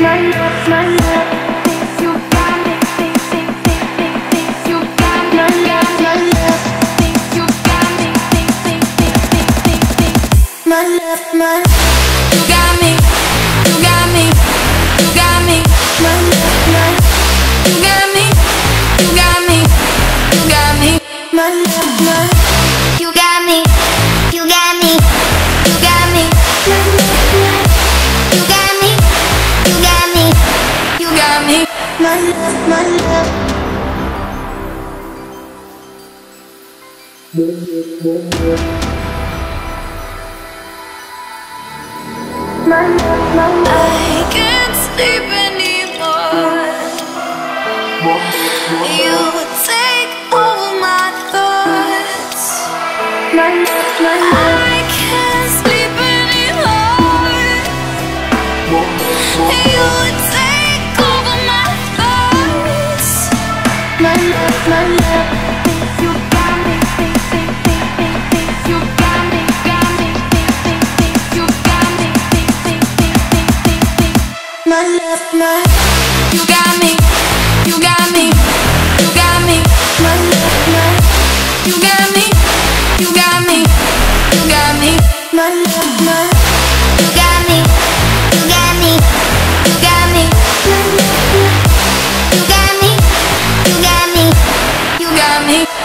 My love, my You. got me my love, my love. My love, my love. I can't sleep anymore. You take all my thoughts. My love, my love. I can't sleep anymore. You My love, my You got me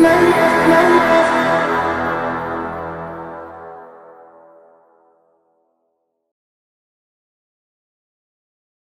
No, no, no.